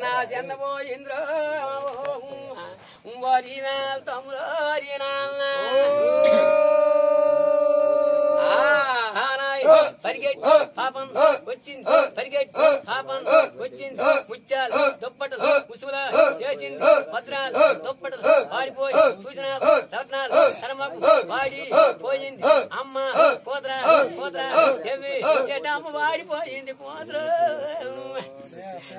నా చిన్నపోయింద్రో వరి తమ్ముడు పరిగెట్టి పాపం వచ్చింది. పరిగెట్టి పాపం వచ్చింది. ముత్యాలు దుప్పటలు ముసుగుల వేసింది. భద్రాలు దుప్పటలు వాడిపోయి చూసినాలు రత్నాలు తరమకు వాడి పోయింది. అమ్మ కోతరా కోతరా ఎవి వాడిపోయింది కోతరు.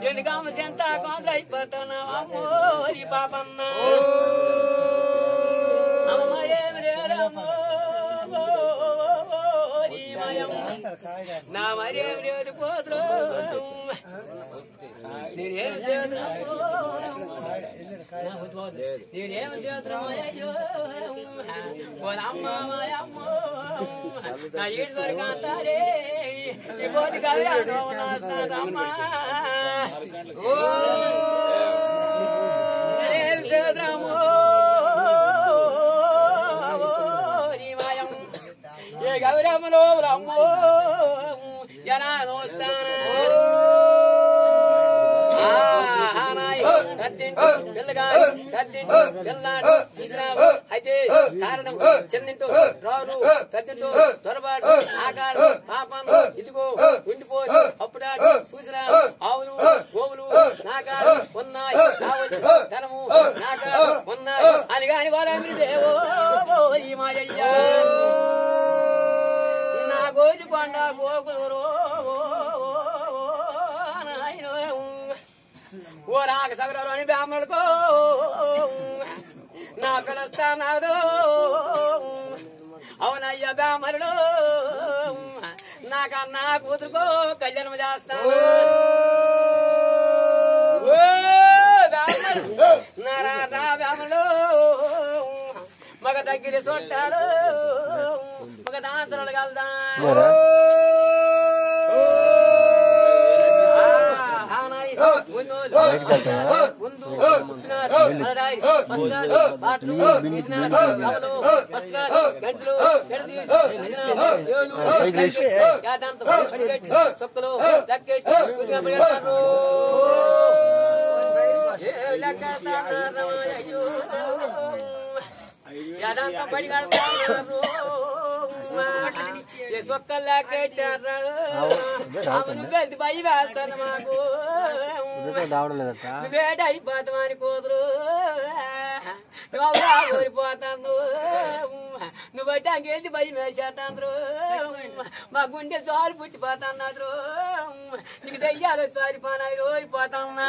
ఎందుకమ్మ చెంత కోతర అయిపోతున్నావు అమ్మోరి పాపన్న అమ్మ ఏమి లేరమ్మో నా మరి ఏమి లేదు పోతురు నేనేం చేతురమ్మో నేనేం చేతురమ్మయ్యో అమ్మ మాయమ్మో నా ఏడు వరకు అంతారే ఈ పోతి కళ్యాణం అమ్మా నేనేం చేతురమ్మో ఏ గౌరమ్మలో అయితే కారణం చెందింటూ రారు పెద్దంటూ త్వరబాటు ఆకారం పాపం ఇదిగో ఉండిపోయి అప్పుడాడు చూసిరా ఆవులు గోవులు నాకారు ఉన్నాయి కావచ్చు ధనము నాకారు ఉన్నాయి అని కాని వాళ్ళందరూ దేవో ఈ మాయయ్యా నా గోజు కొండ గోకులు ఓ రాక సగరని బ్రాహ్మణులకు. నా పిలుస్తానాదు అవునయ్య బ్రాహ్మణుడు నాకన్నా కూతురుకో కళ్యాణం చేస్తాను. ఓ. బ్రాహ్మణుడు మగ దగ్గర చుట్టాడు మగ దాంతరులు కలదా. ముందు పుట్టినారు అలడాయి పసుగారు పాటలు వేసినారు కవలు పసుగారు గంటలు ఎడదీసి ఏళ్ళు యాదాంతం పడిగట్టి సొక్కలు లక్కేసి చూసిగా పడిగట్టారు ఏ లెక్క అయ్యో యాదాంతం పడిగడతారు వెళ్తే భయ వేస్తాను మాకు. నువ్వేట అయిపోతామని కూతురు? ఊరిపోతాను నువ్వు బట్టి అంగేది భయం వేసేస్తాండ్రు? మా గుండె చాలు పుట్టిపోతాన్నారు నీకు దయ్యాలు సారిపోనాయి ఓడిపోతాన్నా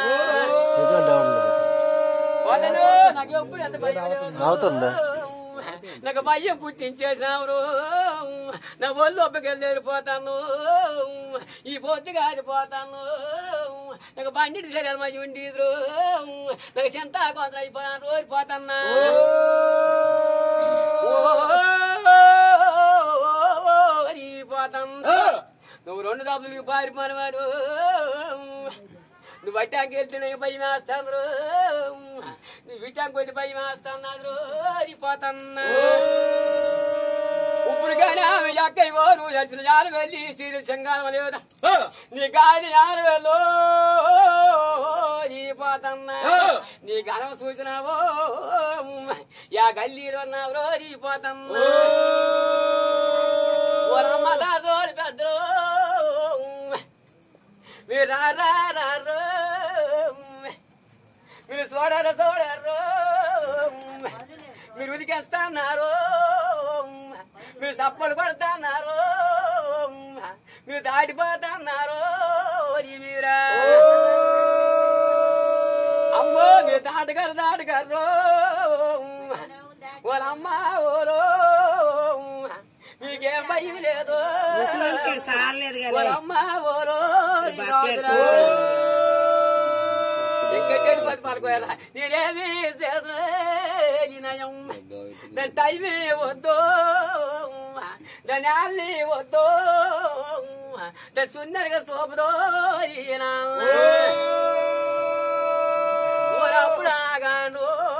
పోతాను నాకు ఎప్పుడు ఎంత భయం అవుతుందా? నాకు భయం పుట్టించేసాము నా ఒళ్ళు ఒప్పకెళ్ళి పోతాను ఈ పొద్దు కారిపోతాను నాకు బండి సరే మంచి ఉండేది నాకు చింత కొంత అయిపోయాను రోజు పోతాన్నా పోతాను నువ్వు రెండు దెబ్బలకి పారిపోయినవారు నువ్వు అట్టాకి వెళ్తే భయం వేస్తాను నువ్వు ఇట్టాకి పోతే భయం వేస్తాను పోతాన్నా ఇప్పుడు కానీ ఆమె ఎక్కయ్యో నువ్వు చచ్చిన జాలు వెళ్ళి సీరియల్ సంఘాలం లేదా? నీ గాలి యారు వెళ్ళు. నీ పోతన్నా నీ గనం చూసినావో యా గల్లీలో ఉన్నావు నీ పోతన్నా ఓరమ్మ దాసోలు పెద్దరు. మీరు రా రా రారు మీరు చూడరు చూడరు మీరు ఉదికేస్తున్నారు మీరు చప్పలు కొడుతున్నారు. మీరు దాటిపోతున్నారు. మీరా. అమ్మో మీరు దాటగారు దాటగారు వాళ్ళమ్మ ఓరో మీకేం భయం లేదు. వాళ్ళమ్మ ఓరో ¡Gracias!